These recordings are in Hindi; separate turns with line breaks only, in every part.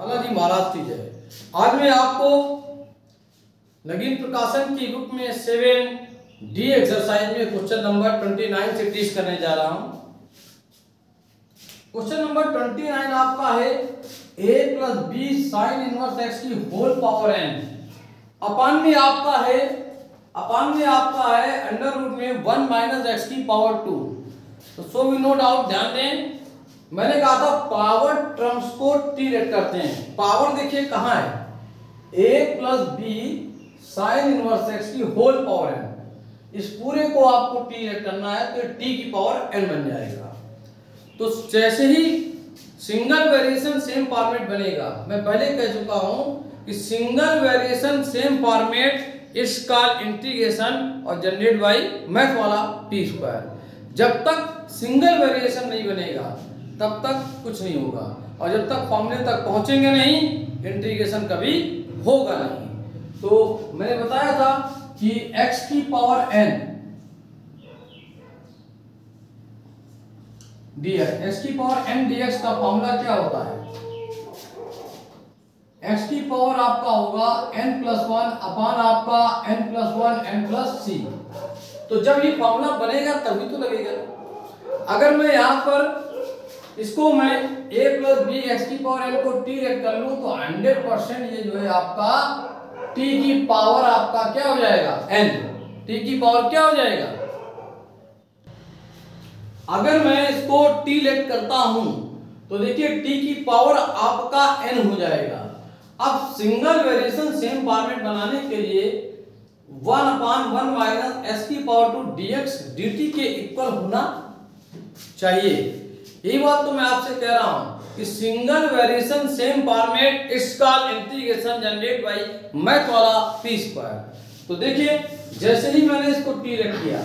हालाँकि महाराज की जय। आज मैं आपको नगीन प्रकाशन की बुक में सेवन डी एक्सरसाइज में क्वेश्चन नंबर ट्वेंटी नाइन से टीच करने जा रहा हूँ। क्वेश्चन नंबर ट्वेंटी नाइन आपका है a plus b sine inverse x की होल पावर एन अपान में आपका है, अपान में आपका है अंडर रूट में वन माइनस एक्स की पावर टू तो सो वी नो डाउट ध्यान दें मैंने कहा था पावर टर्म्स को टी रेट करते हैं। पावर देखिए कहाँ है? A plus b sine inverse x की होल पावर एन इस पूरे को आपको टी रेट करना है तो टी की पावर एन बन जाएगा। तो जैसे ही सिंगल वेरिएशन सेम फॉर्मेट बनेगा, मैं पहले कह चुका हूँ कि single variation same format is call integration और जनरेट बाई मैथ वाला टी स्क्वायर जब तक सिंगल वेरिएशन नहीं बनेगा तब तक कुछ नहीं होगा। और जब तक फॉर्मूले तक पहुँचेंगे नहीं इंटीग्रेशन कभी होगा नहीं। तो मैंने बताया था कि x की पावर n dx, x की पावर n dx का फॉर्मूला क्या होता है? x की पावर आपका होगा n प्लस वन अपान आपका n plus one n plus c तो जब ये फॉर्मूला बनेगा तभी तो लगेगा। अगर मैं यहाँ पर इसको मैं a प्लस बी एक्स की पावर n को t रेट कर लूँ तो 100 परसेंट ये जो है आपका t की पावर आपका क्या हो जाएगा? N. T की पावर क्या हो जाएगा? अगर मैं इसको t लेट करता हूँ तो देखिए t की पावर आपका n हो जाएगा। अब सिंगल वेरिएशन सेम फॉर्मेट बनाने के लिए one upon one minus s की power two d x d t के इक्वल होना चाहिए। यही बात तो मैं आपसे कह रहा हूँ कि single variation same format is call integration generate by math वाला पी स्क्वायर तो देखिए, जैसे ही मैंने इसको टी रख किया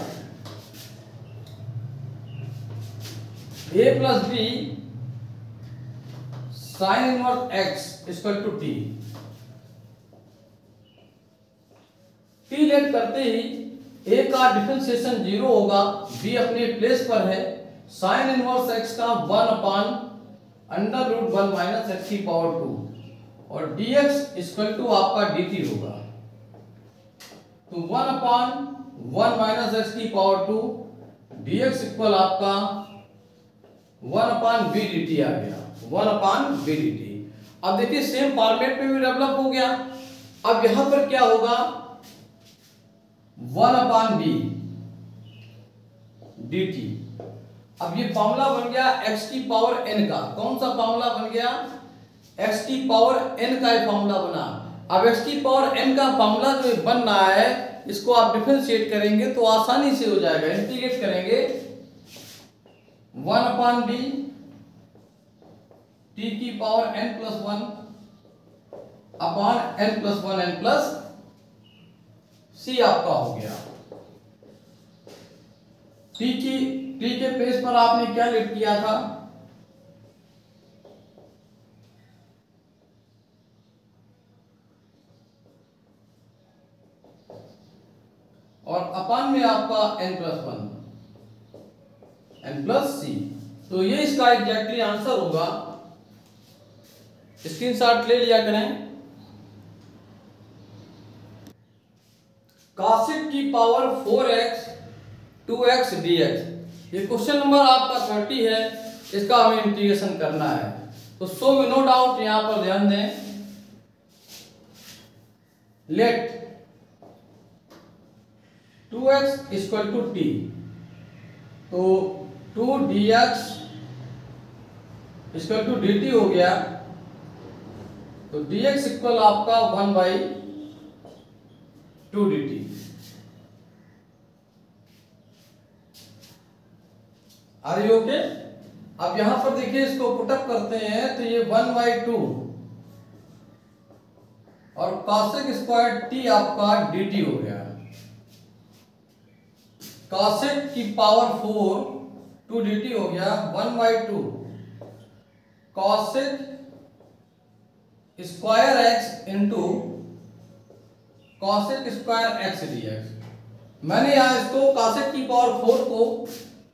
a plus b sine inverse x equal to t t let करते ही ए का डिफ्रेंसिएशन ज़ीरो होगा बी अपने प्लेस पर है साइन इनवर्स एक्स का one upon under root one minus x की पावर टू और डी एक्स इक्वल टू आपका डी टी होगा। तो one upon one minus x की power two d x equal आपका one upon b d t आ गया। One upon b d t अब देखिए सेम फॉर्मेट में भी डेवलप हो गया। अब यहाँ पर क्या होगा? One upon b d t अब ये फॉर्मूला बन गया एक्स की पावर एन का। कौन सा फॉर्मूला बन गया? एक्स की पावर एन का फॉर्मूला बना। अब x की पावर n का फॉर्मूला जो बन रहा है, इसको आप डिफ्रेंशिएट करेंगे तो आसानी से हो जाएगा। इंटीग्रेट करेंगे। वन अपॉन बी टी की power n plus one upon n plus one n plus c आपका हो गया। टी की टी के पेज पर आपने क्या लिख किया था? और अपान में आपका n plus one n plus c तो ये इसका एग्जैक्टली आंसर होगा। स्क्रीनशॉट ले लिया करें। कासिक की power four x two x d x. ये क्वेश्चन नंबर आपका थर्टी है, इसका हमें इंटीग्रेशन करना है। तो सो में नो डाउट यहाँ पर ध्यान दें। Let two x equal to t. तो two d x equal to d t हो गया। तो डी एक्स इक्वल आपका one by two d t. Are you okay अब यहाँ पर देखिए इसको पुटअप करते हैं तो ये वन बाई टू। और कासिक स्क्वायर टी आपका डी टी हो गया। कासिक की power four two d t हो गया, one by two. Cosec square x into cosec square x d x मैंने यहाँ इसको कासेक की पावर फोर को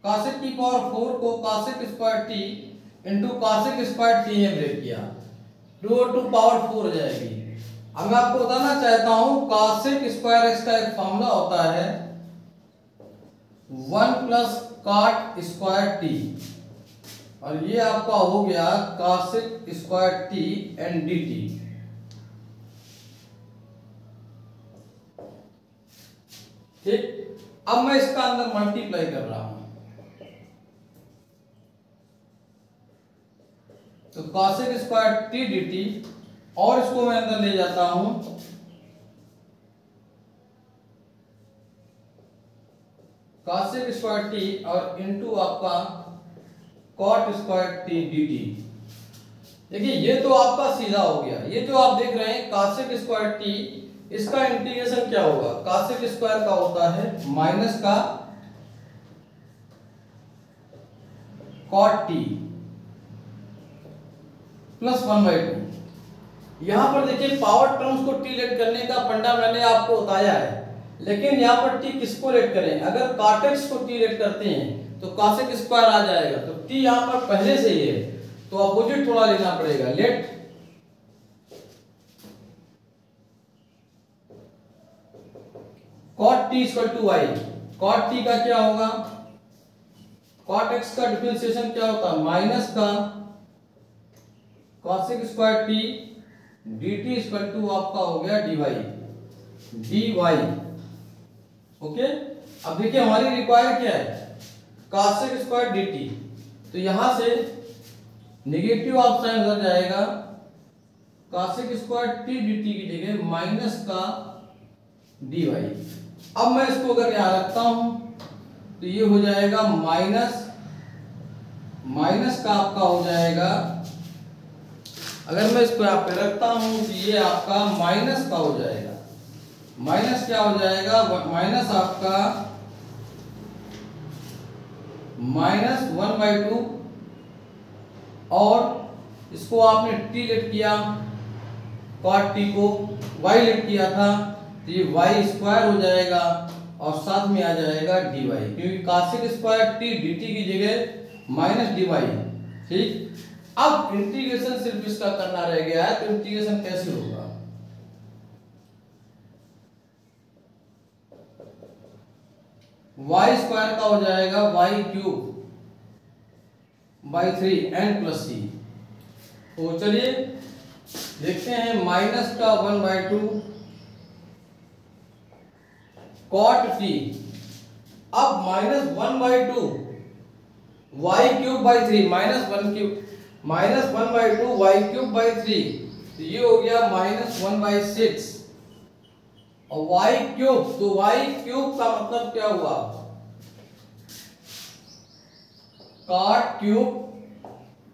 कासेक की पावर फोर को cosec square t into cosec square t में ब्रेक किया। टू टू पावर फोर हो जाएगी। अब मैं आपको बताना चाहता हूँ कासिक स्क्वायर एक्स का एक फॉर्मूला होता है one plus cot square t और ये आपका हो गया cosec square t and d t ठीक? अब मैं इसका अंदर मल्टीप्लाई कर रहा हूँ। तो cosec square t d t और इसको मैं अंदर ले जाता हूँ। कॉसेक स्क्वायर टी और इनटू आपका cot square t d t देखिए, ये तो आपका सीधा हो गया। ये जो आप देख रहे हैं कॉसेक स्क्वायर टी इसका इंटीग्रेशन क्या होगा? कॉसेक स्क्वायर का होता है माइनस का cot t plus one by two. यहाँ पर देखिए पावर टर्म्स को टी लेट करने का फंडा मैंने आपको बताया है। लेकिन यहाँ पर टी किसको लेट करें? अगर कार्टेक्स को टी लेट करते हैं तो कॉसेक स्क्वायर आ जाएगा। तो टी यहाँ पर पहले से ही है तो अपोजिट थोड़ा लेना पड़ेगा। Let cot t equal to y cot t का क्या होगा? Cot x का डिफरेंशिएशन क्या होता? है माइनस का। Cosec square t d t equal to आपका हो गया d y d y okay अब देखिए हमारी रिक्वायर क्या है? cosec स्क्वायर डी टी तो यहाँ से नेगेटिव साइन उधर जाएगा। cosec square t d t की जगह माइनस का डी वाई अब मैं इसको अगर यहाँ रखता हूँ तो ये हो जाएगा माइनस माइनस का आपका हो जाएगा अगर मैं इसको यहाँ पे रखता हूँ तो ये आपका माइनस का हो जाएगा। माइनस क्या हो जाएगा? माइनस आपका माइनस वन बाई टू। और इसको आपने टी लेट किया कॉट टी को वाई लेट किया था तो ये वाई स्क्वायर हो जाएगा और साथ में आ जाएगा डी वाई क्योंकि cosec square t d t की जगह माइनस डी वाई ठीक? अब इंटीग्रेशन सिर्फ़ इसका करना रह गया है तो इंटीग्रेशन कैसे होगा? वाई स्क्वायर का हो जाएगा y cube by three n plus c तो चलिए, देखते हैं माइनस का one by two cot t अब minus one by two y cube by three minus one cube minus one by two, y cube by three. तो ये हो गया माइनस वन बाई सिक्स। और वाई क्यूब तो वाई क्यूब का मतलब क्या हुआ? Cot cube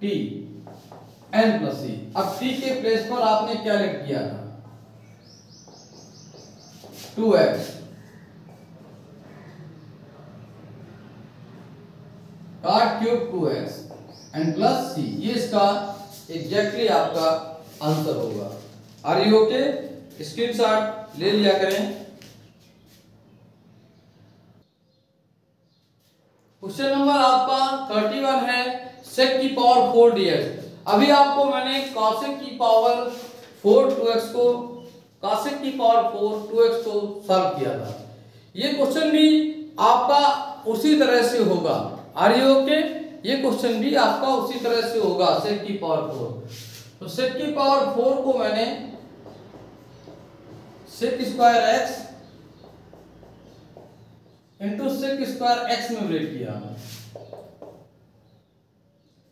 t n plus c अब टी के प्लेस पर आपने क्या लिख किया था? Two x cot cube two x and plus c ये इसका एग्जैक्टली आपका आंसर होगा। आर यू ओके स्क्रीनशॉट ले लिया करें। क्वेश्चन नंबर आपका थर्टी वन है। सेक की पावर फोर डीएक्स अभी आपको मैंने कॉसेक की पावर फोर टू एक्स को कॉसेक की पावर फोर टू एक्स को सॉल्व किया था। ये क्वेश्चन भी आपका उसी तरह से होगा। आर यू ओके ये क्वेश्चन भी आपका उसी तरह से होगा सेक की पावर फोर तो सेक की पावर फोर को मैंने sec square x into sec square x में ब्रेक किया।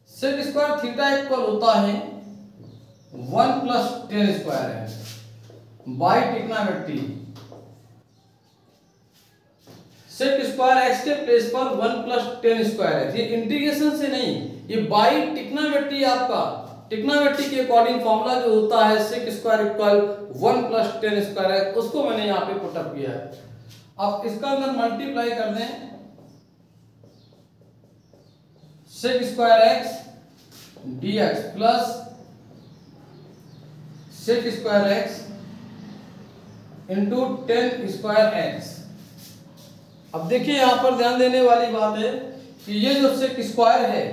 सेक स्क्वायर थीटा इक्वल होता है वन प्लस टेन स्क्वायर है। By trigonometry sec square x के प्लेस पर वन प्लस टेन स्क्वायर है। ये इंटीग्रेशन से नहीं, ये बाई टिग्नामेट्री आपका टिग्नामेट्री के अकॉर्डिंग फॉर्मूला जो होता है sec square equal one plus tan square है, उसको मैंने यहाँ पे पुटअप किया है। अब इसका अंदर मल्टीप्लाई कर दें। Sec square x dx plus sec square x into tan square x अब देखिए यहाँ पर ध्यान देने वाली बात है कि ये जो सेक स्क्वायर है,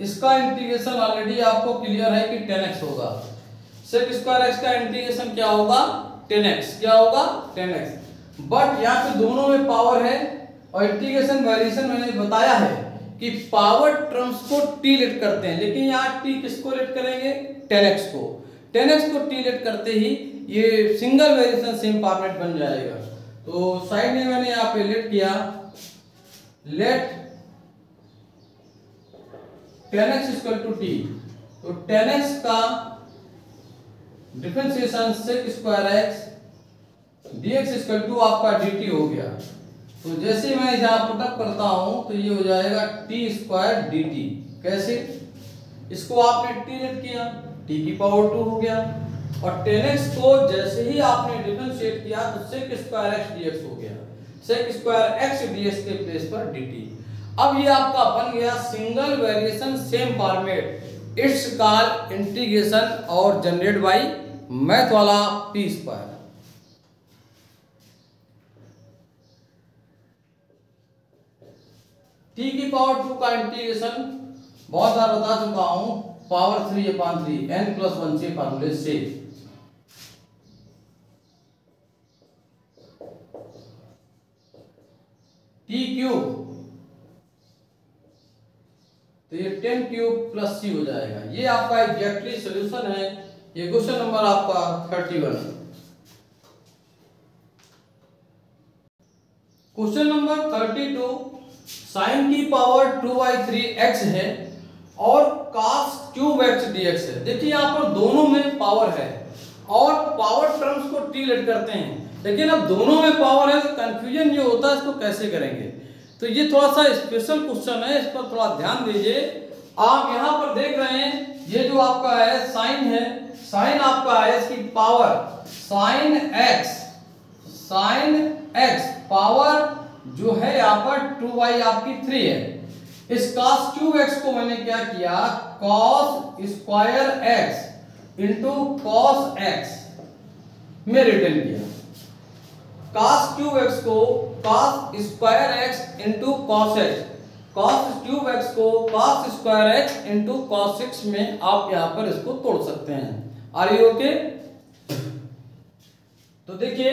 इसका इंटीग्रेशन ऑलरेडी आपको क्लियर है कि टेन एक्स होगा। सेक स्क्वायर एक्स का इंटीग्रेशन क्या होगा? टेन एक्स क्या होगा? टेन एक्स बट यहाँ पे दोनों में पावर है और इंटीग्रेशन वेरिएशन मैंने बताया है कि पावर टर्म्स को टी लेट करते हैं। लेकिन यहाँ टी किसको लेट करेंगे? टेन एक्स को। टेन एक्स को टी लेट करते ही ये सिंगल वेरिएशन सेम फॉर्मेट बन जाएगा। तो साइड में मैंने यहाँ पे लेट किया। Let ten x equal to t तो टेन एक्स का differentiation sec square x dx equal to आपका dt हो गया। तो जैसे मैं यहाँ पुटअप करता हूँ तो ये हो जाएगा टी स्क्वायर डी कैसे? इसको आपने टी लेट किया। टी की पावर टू हो गया। और टेन एक्स को जैसे ही आपने डिफरेंशिएट किया तो सेक स्क्वायर एक्स डीएक्स हो गया। सेक स्क्वायर एक्स डीएक्स के प्लेस पर dt अब ये आपका बन गया single variation same format it's call integration और जनरेट बाई मैथ वाला पी स्क्वायर टी की पावर टू का इंटीग्रेशन बहुत बार बता चुका हूँ power three upon three n plus one से फॉर्मूले से टी क्यूब तो ये टेन क्यूब प्लस सी हो जाएगा। ये आपका एग्जैक्टली सोल्यूशन है। ये क्वेश्चन नंबर आपका thirty one question number thirty two sine की power two by three x है और cos cube x d x है। देखिए यहाँ पर दोनों में पावर है और पावर टर्म्स को टी लेट करते हैं। लेकिन अब दोनों में पावर है तो कंफ्यूजन जो होता है, इसको कैसे करेंगे? तो ये थोड़ा सा स्पेशल क्वेश्चन है, इस पर थोड़ा ध्यान दीजिए। आप यहाँ पर देख रहे हैं, ये जो आपका है साइन है। साइन आपका है इसकी power sine x sine x power जो है यहाँ पर टू वाई आपकी थ्री है। इस cos क्यूब एक्स को मैंने क्या किया? cos square x into cos x में रिटर्न किया। Cos क्यूब एक्स को cos square x into cos x cos cube x को cos square x into cos six में आप यहाँ पर इसको तोड़ सकते हैं। आर यू ओके तो देखिए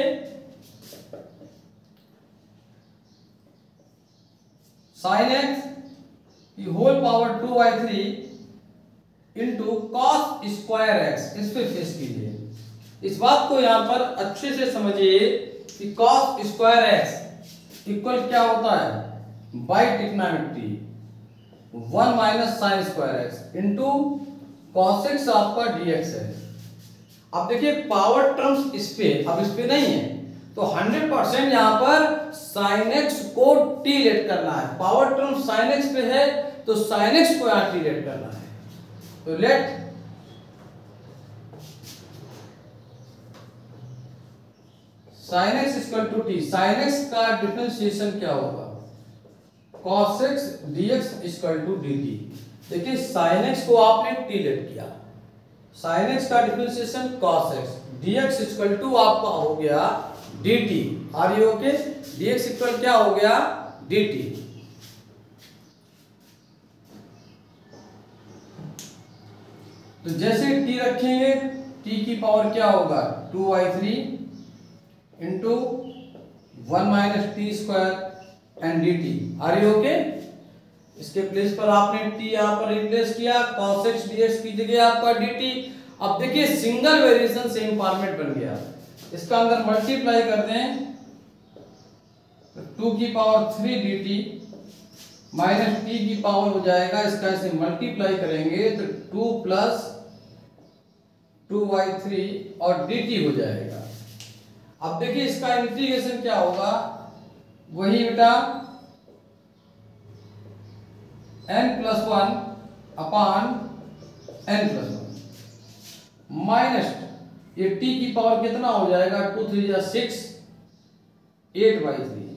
sine x whole power two by three into cos square x इस पे फेस कीजिए। इस बात को यहाँ पर अच्छे से समझिए। कि कॉस स्क्वायर एक्स इक्वल क्या होता है? By trigonometry one minus sine square x into cos x आपका डीएक्स है। अब देखिए पावर टर्म्स इस पे अब इस पे नहीं है। तो 100 परसेंट यहाँ पर साइन एक्स को टी लेट करना है। पावर टर्म साइन एक्स पे है तो साइन एक्स को यहाँ टी लेट करना है। तो let sine x equal to t sine x का डिफरेंशिएशन क्या होगा? cos x dx equal to dt. देखिए, sin x को आपने टी लेट किया। sin x का differentiation cos x, dx equal to आपका हो गया dt. Are you okay dx equal क्या हो गया dt. तो जैसे टी रखेंगे टी की पावर क्या होगा? Two by three into one minus t square and d t are you okay इसके प्लेस पर आपने t यहाँ पर रिप्लेस किया, cos x dx की जगह आपका dt. अब देखिए सिंगल वेरिएशन सेम फॉर्मेट बन गया। इसका अंदर मल्टीप्लाई करते हैं तो टू की power three d t minus t की पावर हो जाएगा। इसका ऐसे मल्टीप्लाई करेंगे तो two plus two by three और डी टी हो जाएगा। अब देखिए इसका इंटीग्रेशन क्या होगा? वही बेटा n plus one upon n plus one minus ये t की पावर कितना हो जाएगा? टू थ्री या six eight by three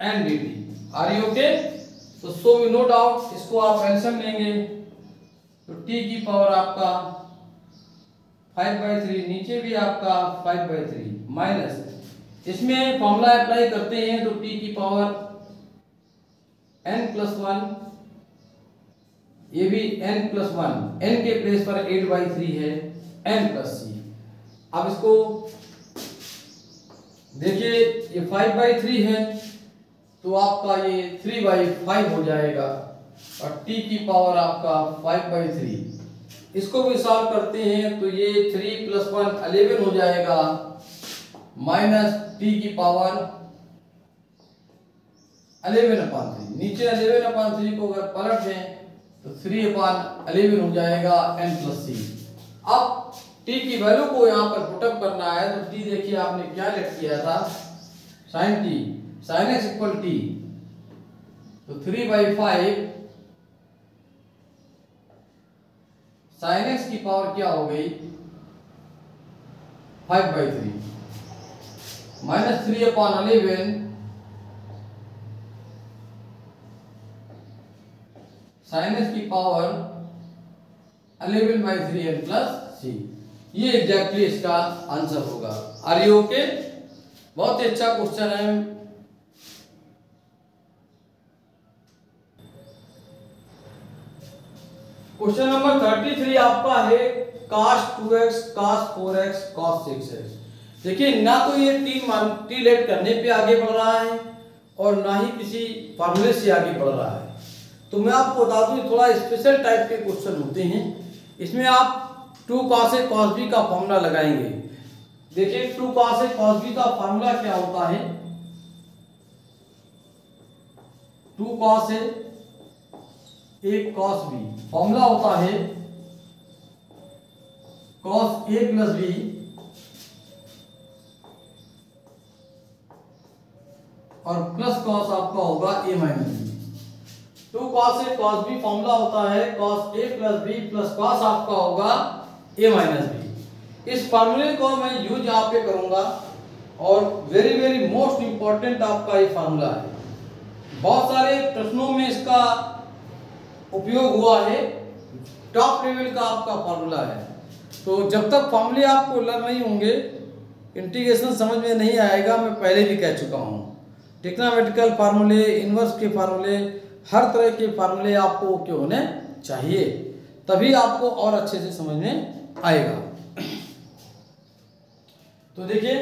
and d t are you okay तो सो वी नो डाउट इसको आप एल्सियम लेंगे। तो t की पावर आपका फाइव बाई थ्री, नीचे भी आपका फाइव बाई थ्री, माइनस। इसमें फॉर्मूला अप्लाई करते हैं तो टी की पावर एन प्लस वन ये भी एन प्लस वन एन के प्लेस पर एट बाई थ्री है एन प्लस सी अब इसको देखिए, ये फाइव बाई थ्री है तो आपका ये थ्री बाई फाइव हो जाएगा, और टी की पावर आपका फाइव बाई थ्री इसको भी सॉल्व करते हैं तो ये थ्री प्लस वन अलेवन हो जाएगा। माइनस टी की पावर अलेवन अपान थ्री नीचे अलेवन अपान थ्री को अगर पलट हैं तो थ्री अपान अलेवन हो जाएगा एन प्लस सी अब टी की वैल्यू को यहाँ पर पुटअप करना है तो टी देखिए आपने क्या लेट किया था? Sine t sine x equal t तो three by five sine x की पावर क्या हो गई? Five by three minus three upon eleven sine x की power eleven by three and plus c ये एग्जैक्टली इसका आंसर होगा. आर यू ओके बहुत ही अच्छा क्वेश्चन है. क्वेश्चन नंबर थर्टी थ्री आपका है cos two x cos four x cos six x देखिए, ना तो ये टी मान टी लेट करने पे आगे बढ़ रहा है और ना ही किसी फॉर्मूले से आगे बढ़ रहा है। तो मैं आपको बता दूँ थोड़ा स्पेशल टाइप के क्वेश्चन होते हैं। इसमें आप two cos a cos b का फॉर्मूला लगाएँगे। देखिए two cos a cos b का फॉर्मूला क्या होता है? टू कॉस ए एक कॉस बी फॉर्मूला होता है कॉस ए प्लस बी और प्लस कॉस आपका होगा a minus b two cos a cos b formula होता है cos a plus b plus cos आपका होगा ए माइनस बी इस फॉर्मूले को मैं यूज़ यहाँ पे करूँगा और वेरी वेरी मोस्ट इंपॉर्टेंट आपका ये फार्मूला है। बहुत सारे प्रश्नों में इसका उपयोग हुआ है। टॉप लेवल का आपका फार्मूला है। तो जब तक फॉर्मूले आपको लर्न नहीं होंगे इंटीग्रेशन समझ में नहीं आएगा, मैं पहले भी कह चुका हूँ। टेक्नामेटिकल फार्मूले इन्वर्स के फार्मूले हर तरह के फार्मूले आपको क्यों होने चाहिए। तभी आपको और अच्छे से समझ में आएगा। तो देखिए,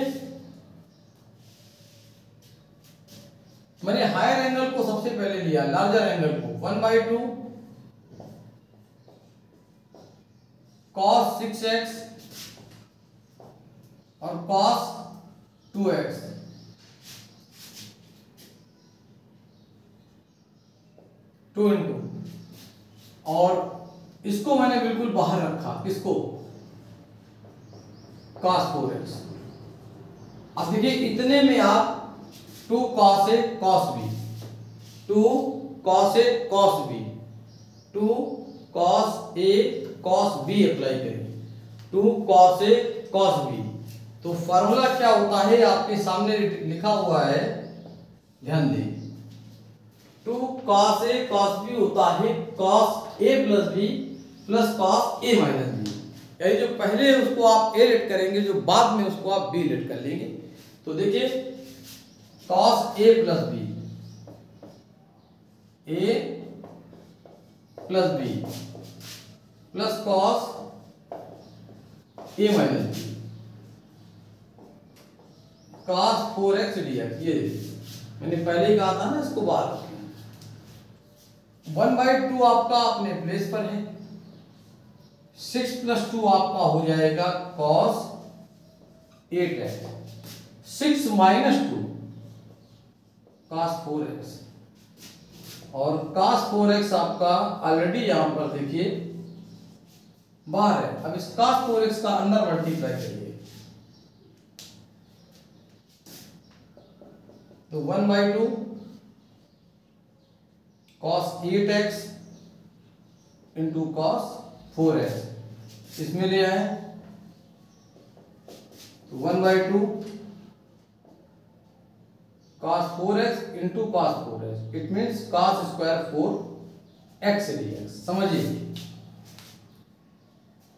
मैंने हायर एंगल को सबसे पहले लिया लार्जर एंगल को one by two cos six x और cos two x two into और इसको मैंने बिल्कुल बाहर रखा किसको कॉस फोर एक्स अब देखिए, इतने में आप two cos a cos b two cos a cos b two cos a cos b apply करें two cos a cos b तो फॉर्मूला क्या होता है? आपके सामने लिखा हुआ है, ध्यान दें। Two cos a cos b होता है cos a plus b plus cos a minus b यानी जो पहले उसको आप ए लेट करेंगे, जो बाद में उसको आप बी लेट कर लेंगे। तो देखिए cos a plus b a plus b plus cos a minus b cos four x d x ये मैंने पहले ही कहा था ना इसको बाहर वन बाई टू आपका अपने प्लेस पर है। सिक्स प्लस टू आपका हो जाएगा cos eight x six minus two cos four x और कॉस फोर एक्स आपका ऑलरेडी यहाँ पर देखिए बाहर है। अब इस कॉस फोर एक्स का अंदर मल्टीप्लाई करिए। तो one by two cos eight x into cos four x इसमें ले आए तो one by two cos 4x into cos 4x it means cos square 4x dx समझिए।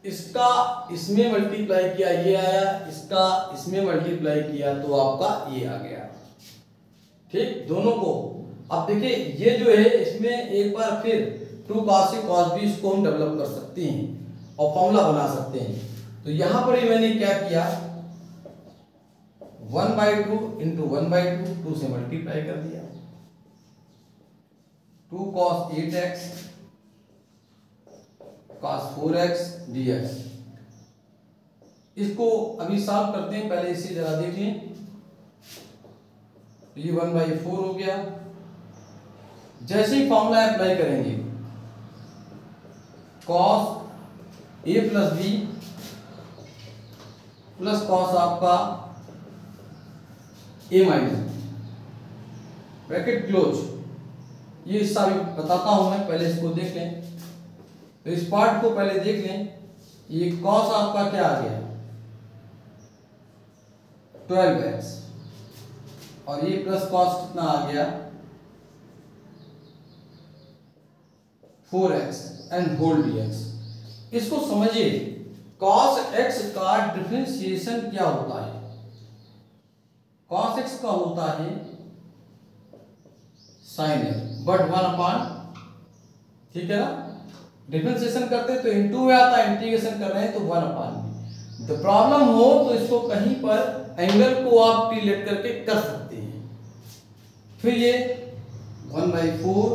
इसका इसमें मल्टीप्लाई किया, ये आया, इसका इसमें मल्टीप्लाई किया तो आपका ये आ गया। ठीक? दोनों को। अब देखिए, ये जो है, इसमें एक बार फिर two cos a cos b इसको हम डेवलप कर सकते हैं और फॉर्मूला बना सकते हैं। तो यहाँ पर ही मैंने क्या किया? One by two into one by two two से मल्टीप्लाई कर दिया। Two cos eight x x d x इसको अभी सॉल्व करते हैं, पहले इसे जरा देख लें तो ये वन बाई फोर हो गया। जैसे ही फॉर्मूला अप्लाई करेंगे cos a plus b plus cos आपका ए माइनस ब्रैकेट क्लोज ये हिस्सा बताता हूँ मैं, पहले इसको देख लें। तो इस पार्ट को पहले देख लें, ये कॉस आपका क्या आ गया? ट्वेल्व एक्स और ये प्लस कॉस कितना आ गया? Four x and whole d x इसको समझिए कॉस एक्स का डिफ्रेंसिएशन क्या होता है? कॉस एक्स का होता है sine x but one upon ठीक है ना? डिफ्रेंसिएशन करते तो इनटू में आता इंटीग्रेशन कर रहे हैं तो वन अपान में तो प्रॉब्लम हो तो इसको कहीं पर एंगल को आप टी लेट करके कर सकते हैं। फिर ये वन बाई फोर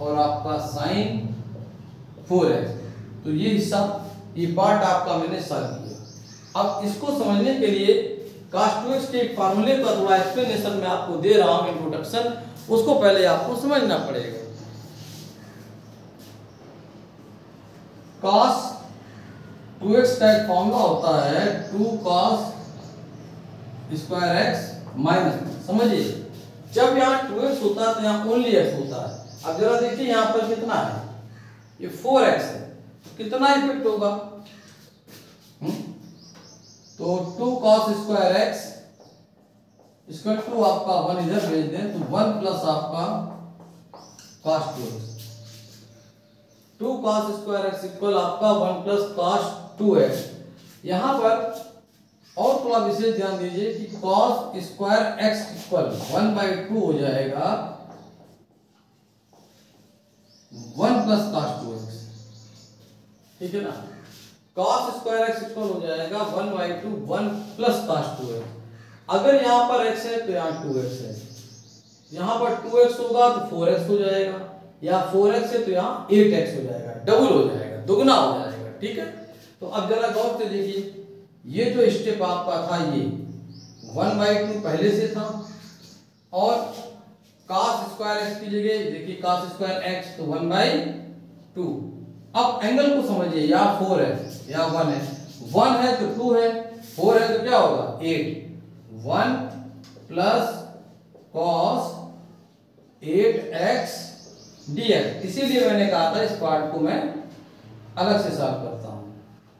और आपका साइन फोर है। तो ये हिस्सा, ये पार्ट आपका मैंने सॉल्व किया। अब इसको समझने के लिए कास्टोक्स के एक फार्मूले का थोड़ा एक्सप्लेनेशन मैं आपको दे रहा हूँ इंट्रोडक्शन उसको पहले आपको समझना पड़ेगा। Cos 2x का एक फॉर्मूला होता है 2 cos स्क्वायर एक्स माइनस समझिए? जब यहाँ 2x होता है तो यहाँ ओनली x होता है। अब जरा देखिए यहाँ पर कितना है। ये 4x है। कितना इफ़ेक्ट होगा? हुँ? तो 2 cos square x square two आपका वन इधर भेज दें तो वन प्लस आपका cos 2x two cos square x equal आपका one plus cos two x यहाँ पर और थोड़ा विशेष ध्यान दीजिए कि cos square x equal one by two हो जाएगा one plus cos two x ठीक है ना? कॉस स्क्वायर एक्स इक्वल हो जाएगा one by two one plus cos two x अगर यहाँ पर एक्स है तो यहाँ टू एक्स है। यहाँ पर टू एक्स होगा तो फोर एक्स हो जाएगा। या फोर एक्स है तो यहाँ एट एक्स हो जाएगा डबल हो जाएगा, दुगना हो जाएगा, ठीक है? तो अब जरा गौर से देखिए, ये जो स्टेप आपका था ये वन बाई टू पहले से था और कास स्क्वायर एक्स की जगह, देखिए कास स्क्वायर एक्स तो वन बाई टू अब एंगल को समझिए, या फोर है या वन है वन है तो टू है फोर है तो क्या होगा? Eight one plus cos eight x dx इसीलिए मैंने कहा था इस पार्ट को मैं अलग से सॉल्व करता हूँ।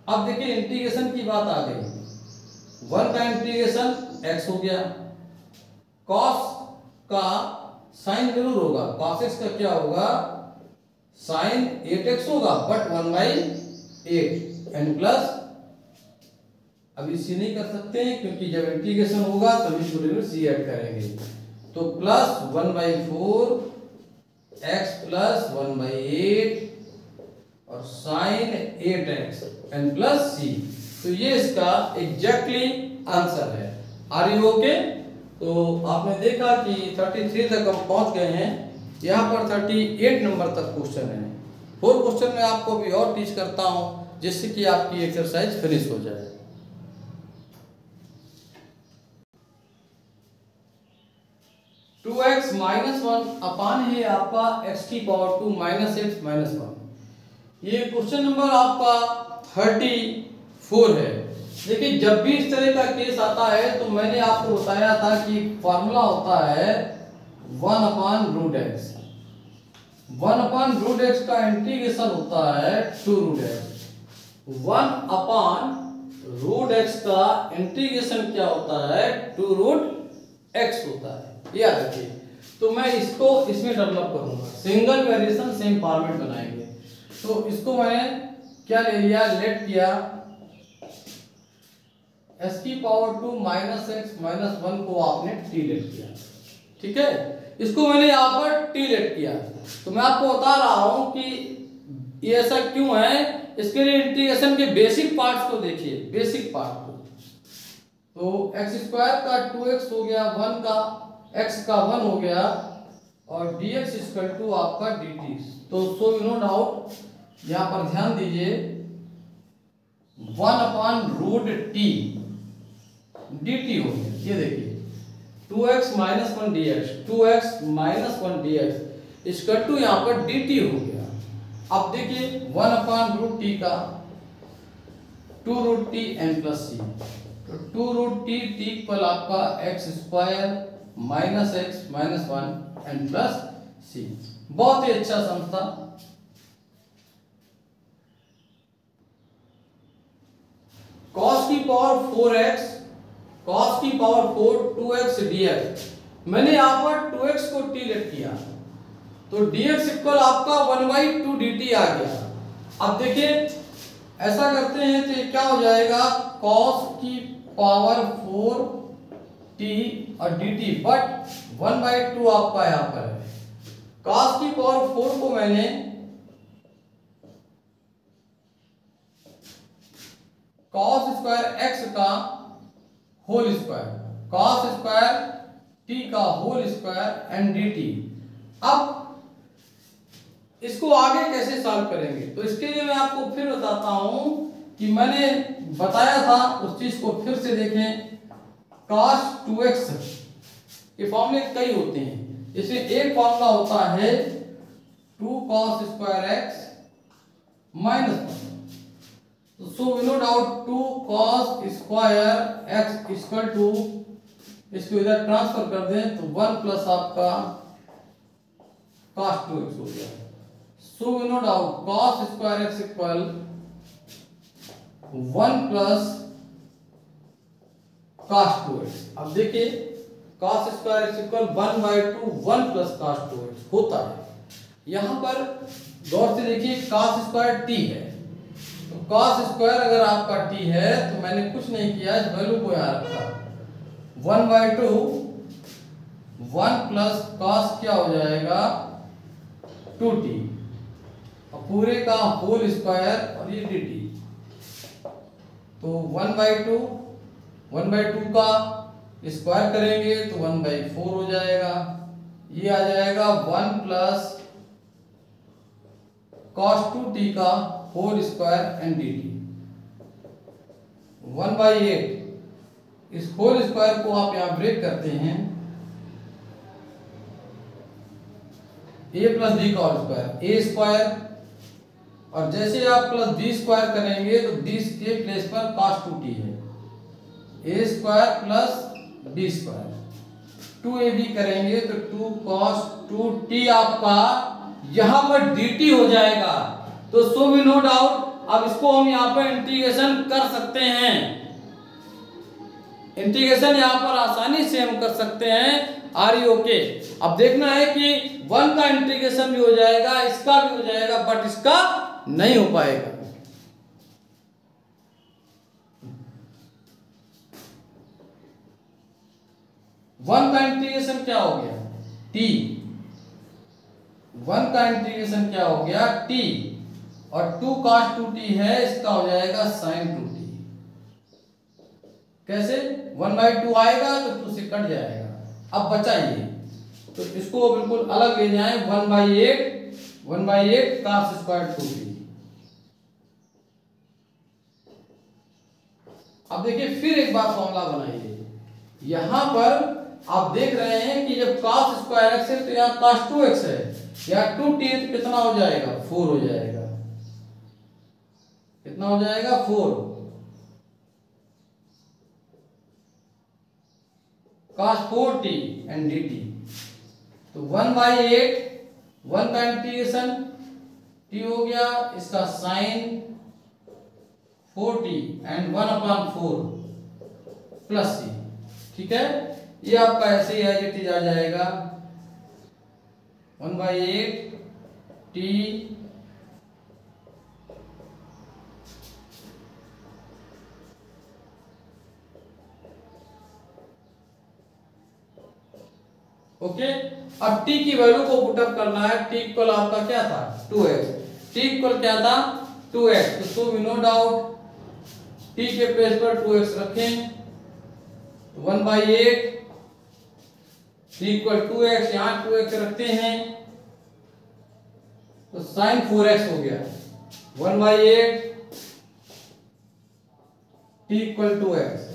अब देखिए इंटीग्रेशन की बात आ गई। वन का इंटीग्रेशन x हो गया। Cos का साइन ज़रूर होगा। Cos x का क्या होगा? साइन 8x होगा but one by eight and plus अब इसी नहीं कर सकते हैं, क्योंकि जब इंटीग्रेशन होगा, तभी में सी ऐड करेंगे। तो plus one by four x plus one by eight और sine eight x and plus c तो ये इसका एग्जैक्टली आंसर है। आर यू ओके तो आपने देखा कि 33 तक हम पहुँच गए हैं। यहाँ पर 38 नंबर तक क्वेश्चन है। फोर क्वेश्चन में आपको भी और टीच करता हूँ, जिससे कि आपकी एक्सरसाइज फिनिश हो जाए। Two x minus one upon है आपका एक्स की power two minus x minus one ये क्वेश्चन नंबर आपका थर्टी फोर है। देखिए, जब भी इस तरह का केस आता है तो मैंने आपको बताया था कि फॉर्मूला होता है one upon root x one upon root x का इंटीग्रेशन होता है two root x one upon root x का इंटीग्रेशन क्या होता है? टू रूट एक्स होता है। याद रखिए। तो मैं इसको इसमें डेवलप करूँगा। सिंगल वेरिएशन सेम फॉर्मेट बनाएँगे। तो इसको मैंने क्या ले लिया? लेट किया। एस की power two minus x minus one को आपने टी लेट किया। ठीक है? इसको मैंने यहाँ पर टी लेट किया। तो मैं आपको बता रहा हूँ कि ये ऐसा क्यों है? इसके लिए इंटीग्रेशन के बेसिक पार्ट्स को देखिए। बेसिक पार्ट को। तो एक्स स्क्वायर का टू एक्स हो गया वन का एक्स का वन हो गया और डी एक्स इक्वल टू आपका डी टी तो सो यू नो डाउट यहाँ पर ध्यान दीजिए one upon root t d t हो गया। ये देखिए two x minus one d x two x minus one d x इसका टू यहाँ पर डी टी हो गया। अब देखिए वन अपॉन रूट टी का two root t and plus c तो two root t t equal आपका x square minus x, minus one and plus c. बहुत ही अच्छा सम था। cos की पावर 4x cos की पावर 4 2x dx मैंने यहाँ पर टू एक्स को टी लेट किया। तो dx इक्वल आपका वन बाई टू डीटी आ गया। अब देखिए, ऐसा करते हैं तो क्या हो जाएगा? कॉस की पावर 4 t और dt but one by two आपका यहाँ पर है। cos की पावर 4 को मैंने cos स्क्वायर x का whole square cos square t का होल स्क्वायर एंड dt अब इसको आगे कैसे सॉल्व करेंगे? तो इसके लिए मैं आपको फिर बताता हूँ कि मैंने बताया था उस चीज़ को फिर से देखें। Cos 2x ये फॉर्मूले कई होते हैं। इसमें एक फॉर्मूला होता है 2 cos square x minus so we no doubt two cos square x equal to इसको इधर ट्रांसफ़र कर दें तो वन प्लस आपका कॉस टू एक्स हो गया। So we no doubt cos square x equal one plus cos two x अब देखिए cos square x equal one by two one plus cos two x होता है। यहाँ पर गौर से देखिए कॉस स्क्वायर टी है। तो cos स्क्वायर अगर आपका t है तो मैंने कुछ नहीं किया, इस वैल्यू को यहाँ रखा। One by two one plus cos क्या हो जाएगा? टू टी और पूरे का होल स्क्वायर और ये डी टी तो one by two one by two का स्क्वायर करेंगे तो वन बाई फोर हो जाएगा। ये आ जाएगा one plus cos two t का whole square and d t one by eight, इस होल स्क्वायर को आप यहाँ ब्रेक करते हैं। ए प्लस डी का होल स्क्वायर ए स्क्वायर और जैसे आप प्लस डी स्क्वायर करेंगे तो डी के प्लेस पर कॉस टू टी है। A square plus b square two a b करेंगे तो टू कॉस टू टी आपका यहाँ पर टी हो जाएगा। तो सो वी नो डाउट अब इसको हम यहाँ पर इंटीग्रेशन कर सकते हैं। इंटीग्रेशन यहाँ पर आसानी से हम कर सकते हैं। आर यू ओके अब देखना है कि वन का इंटीग्रेशन भी हो जाएगा, इसका भी हो जाएगा बट इसका नहीं हो पाएगा। वन का इंटीग्रेशन क्या हो गया? टी वन का इंटीग्रेशन क्या हो गया? टी और टू कास्ट टू टी है, इसका हो जाएगा साइन टू टी कैसे? वन बाई टू आएगा तो टू से कट जाएगा। अब बचाइए। तो इसको बिल्कुल अलग ले जाए। One by eight one by eight cos square two t अब देखिए, फिर एक बार फॉर्मूला बनाइए। यहाँ पर आप देख रहे हैं कि जब कास्ट स्क्वायर एक्स है तो यहाँ टू एक्स है। या टू टी तो कितना हो जाएगा? फोर हो जाएगा। कितना हो जाएगा? Four cos four t and d t तो वन बाई एट वन का इंटीग्रेशन टी हो गया, इसका four t and one upon four plus c ठीक है? ये आपका ऐसे ही एज इट इज़ आ जाएगा। One by eight t okay अब टी की वैल्यू को पुटअप करना है। टी इक्वल आपका क्या था? टू एक्स टी इक्वल क्या था? 2x तो so we no doubt t के प्लेस पर टू एक्स रखें। One by eight equal to x यहाँ टू एक्स रखते हैं तो साइन फोर एक्स हो गया। One by eight t equal to x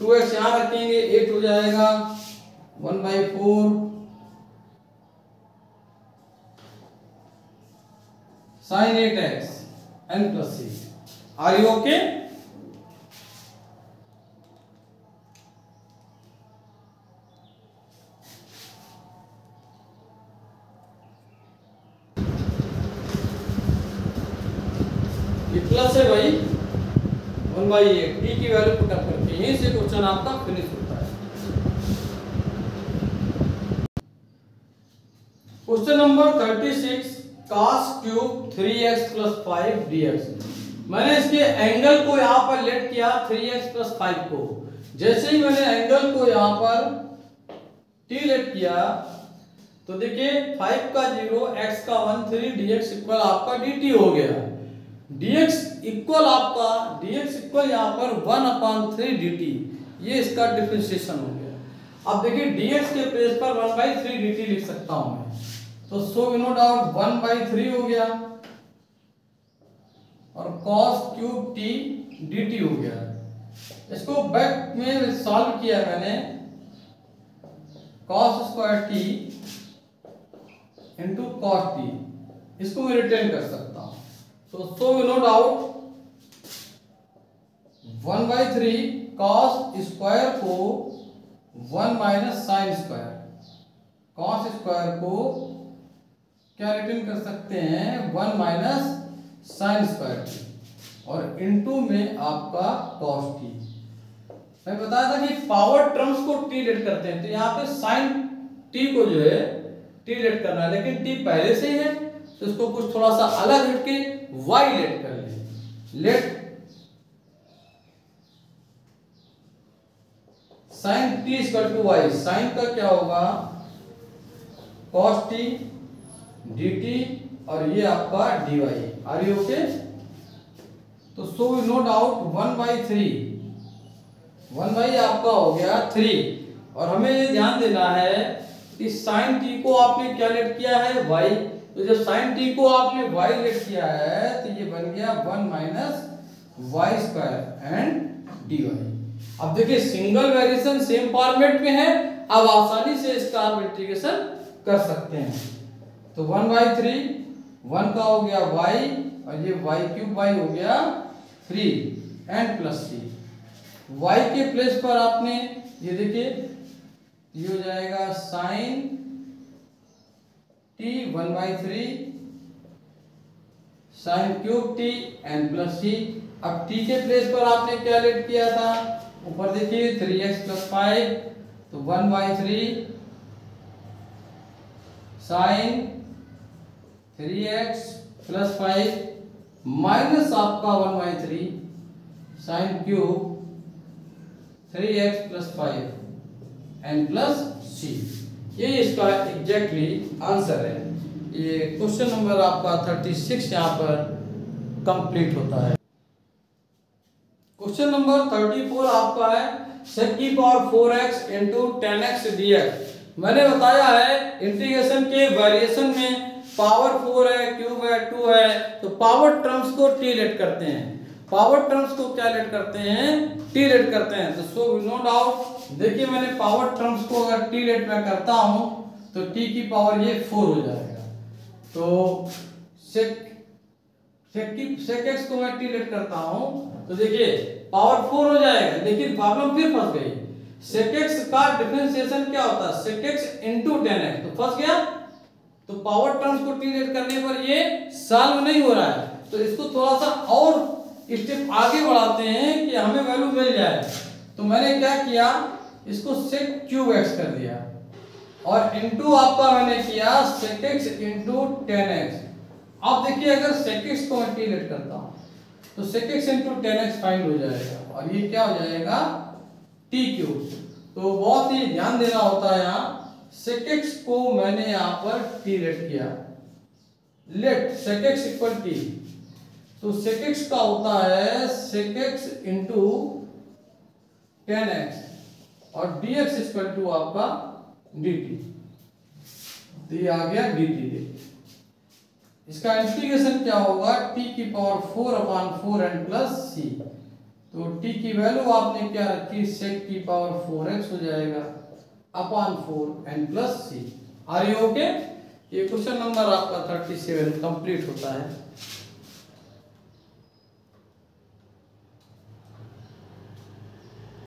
two x यहाँ रखेंगे एट हो जाएगा। One by four sine eight x and plus c are you okay ये प्लस है भाई वन बाई एट टी की वैल्यू पुटअप करके यहीं से क्वेश्चन आपका फिनिश होता है। Question number thirty six cos cube three x plus five d x मैंने इसके एंगल को यहाँ पर लेट किया थ्री एक्स प्लस फाइव को। जैसे ही मैंने एंगल को यहाँ पर टी लेट किया तो देखिए फाइव का ज़ीरो एक्स का वन थ्री डी इक्वल आपका डी हो गया। dx इक्वल आपका, dx इक्वल यहाँ पर one upon three d t ये इसका डिफ्रेंशिएशन हो गया। अब देखिए, dx के प्लेस पर one by three d t लिख सकता हूँ मैं। तो so no doubt one by three हो गया। और cos क्यूब डी टी हो गया। इसको बैक में सॉल्व किया मैंने। cos square t into cos t इसको मैं रिटेन कर सकता हूँ। so we no doubt 1 by 3 cos square को 1 minus sine square. cos square को क्या रिटर्न कर सकते हैं? 1 माइनस साइन स्क्वायर और इनटू में आपका कॉस टी मैं बताया था कि पावर टर्म्स को टी लेट करते हैं। तो यहाँ पे साइन टी को जो है टी लेट करना है। लेकिन टी पहले से ही है तो इसको कुछ थोड़ा सा अलग हटके वाई लेट कर ले। Let sine t square to y sine का क्या होगा? cos t dt और ये आपका dy आर यू ओके तो so we no doubt one by three one by आपका हो गया थ्री और हमें ये ध्यान देना है कि साइन टी को आपने क्या लेट किया है? वाई तो जब साइन टी को आपने वाई लेट किया है तो ये बन गया one minus y square and d अब देखिए सिंगल वेरिएशन सेम फॉर्मेट में है, अब आसानी से इसका आप इंटीग्रेशन कर सकते हैं। तो वन बाई थ्री वन का हो गया y, और ये y क्यूब y हो गया three and plus c y के प्लेस पर आपने, ये देखिए, ये हो जाएगा sine t one by three sine cube t and plus c अब टी के प्लेस पर आपने क्या लेट किया था? ऊपर देखिए थ्री एक्स प्लस फाइव तो one by three sine three x plus five minus आपका one by three sine cube three x plus five and plus c ये इसका एग्जैक्टली आंसर है। ये क्वेश्चन नंबर आपका थर्टी सिक्स यहाँ पर कंप्लीट होता है। क्वेश्चन नंबर थर्टी फोर आपका है सेक की power four x into tan x d मैंने बताया है इंटीग्रेशन के वेरिएशन में पावर फोर है क्यूब है टू है तो पावर टर्म्स को टी लेट करते हैं। पावर टर्म्स को क्या लेट करते हैं? टी लेट करते हैं। तो सो नो डाउट देखिए मैंने पावर टर्म्स को अगर टी लेट में करता हूँ तो टी की पावर ये फोर हो जाएगा। तो सेक सेक की सेक एक्स को मैं टी लेट करता हूँ तो देखिए पावर फोर हो जाएगा। लेकिन प्रॉब्लम फिर फंस गई। सेक एक्स का डिफरेंशिएशन क्या होता है? Sec x into tan x तो फंस गया। तो पावर टर्म्स को टीनेट करने पर ये सॉल्व नहीं हो रहा है। तो इसको थोड़ा सा और स्टेप आगे बढ़ाते हैं कि हमें वैल्यू मिल जाए। तो मैंने क्या किया? इसको सेक क्यूब एक्स कर दिया। और इनटू आपका मैंने किया sec x into tan x अब देखिए, अगर सेक एक्स को मैं टीनेट करता हूँ। तो sec x into tan x find हो जाएगा। और ये क्या हो जाएगा? टी क्यूब तो बहुत ही ध्यान देना होता है यहाँ। सेक एक्स को मैंने यहाँ पर टी लेट किया। Let sec x equal t तो सेक एक्स का होता है sec x into tan x और डी इक्वल टू आपका डी टी तो ये आ गया डी टी इसका इंटीग्रेशन क्या होगा? टी की power four upon four and plus c तो t की वैल्यू आपने क्या रखी? सेक की पावर फोर एक्स हो जाएगा। Upon four and plus c are you okay ये क्वेश्चन नंबर आपका थर्टी सेवन कंप्लीट होता है।